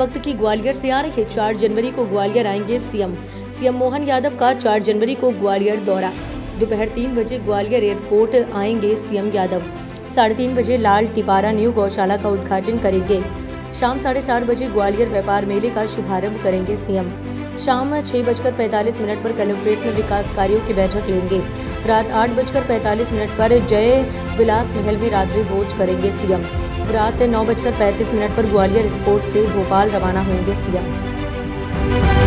वक्त की ग्वालियर से आ रहे चार जनवरी को ग्वालियर आएँगे सीएम। सीएम मोहन यादव का चार जनवरी को ग्वालियर दौरा। दोपहर तीन बजे ग्वालियर एयरपोर्ट आएँगे सीएम यादव। साढ़े तीन बजे लाल टिपारा न्यू गौशाला का उद्घाटन करेंगे। शाम साढ़े चार बजे ग्वालियर व्यापार मेले का शुभारंभ करेंगे सीएम। शाम छह बजकर पैंतालीस मिनट पर कलेक्ट्रेट में विकास कार्यों की बैठक लेंगे। रात आठ बजकर पैंतालीस मिनट पर जय विलास महल में रात्रि भोज करेंगे सीएम। रात नौ बजकर पैंतीस मिनट पर ग्वालियर एयरपोर्ट से भोपाल रवाना होंगे सीएम।